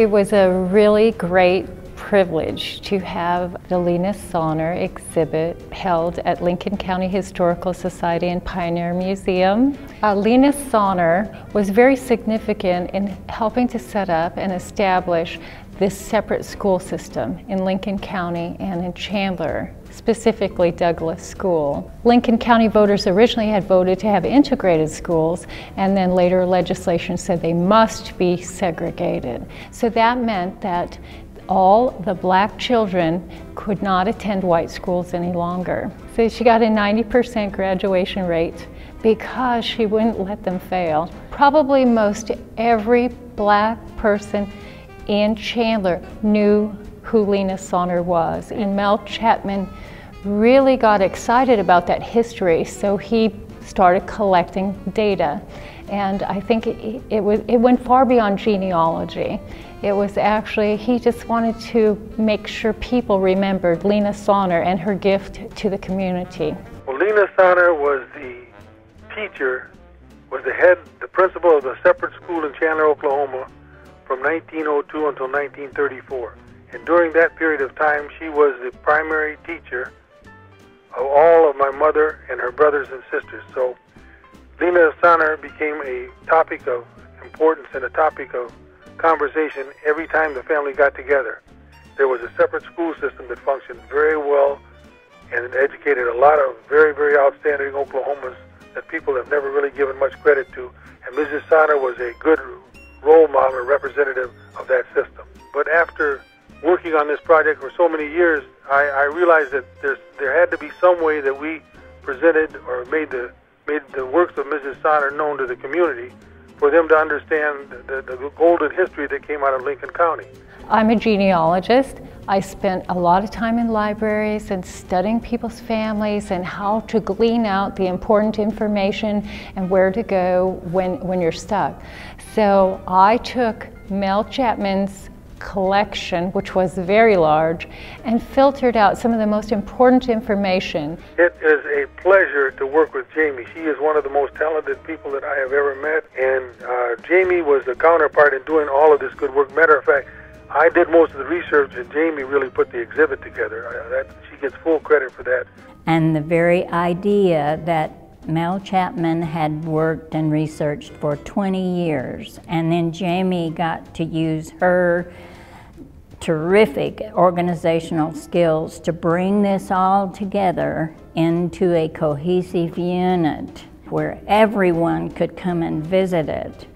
It was a really great privilege to have the Lena Sawner exhibit held at Lincoln County Historical Society and Pioneer Museum. Uh, Lena Sawner was very significant in helping to set up and establish this separate school system in Lincoln County and in Chandler, specifically Douglas School. Lincoln County voters originally had voted to have integrated schools, and then later legislation said they must be segregated. So that meant that all the black children could not attend white schools any longer. So she got a 90% graduation rate because she wouldn't let them fail. Probably most every black person in Chandler knew who Lena Sawner was. And Mel Chatman really got excited about that history, so he started collecting data. And I think it, it, was, it went far beyond genealogy. It was actually, he just wanted to make sure people remembered Lena Sawner and her gift to the community. Well, Lena Sawner was the teacher, was the head, the principal of a separate school in Chandler, Oklahoma from 1902 until 1934. And during that period of time, she was the primary teacher of all of my mother and her brothers and sisters. So Lena Sawner became a topic of importance and a topic of conversation every time the family got together. There was a separate school system that functioned very well and educated a lot of very, very outstanding Oklahomans that people have never really given much credit to. And Mrs. Sawner was a good role model or representative of that system. But after working on this project for so many years, I, I realized that there's, there had to be some way that we presented or made the made the works of Mrs. Sawner known to the community for them to understand the, the, golden history that came out of Lincoln County. I'm a genealogist. I spent a lot of time in libraries and studying people's families and how to glean out the important information and where to go when, when you're stuck. So I took Mel Chatman's collection, which was very large, and filtered out some of the most important information. It is a pleasure to work with Jamie. She is one of the most talented people that I have ever met, and uh, Jamie was the counterpart in doing all of this good work. Matter of fact, I did most of the research, and Jamie really put the exhibit together. Uh, that, she gets full credit for that. And the very idea that Mel Chatman had worked and researched for 20 years, and then Jamie got to use her terrific organizational skills to bring this all together into a cohesive unit where everyone could come and visit it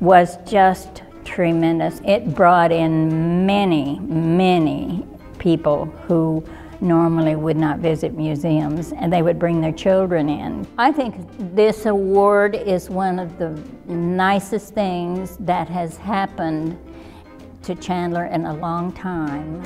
was just tremendous. It brought in many, many people who normally would not visit museums and they would bring their children in. I think this award is one of the nicest things that has happened to Chandler in a long time.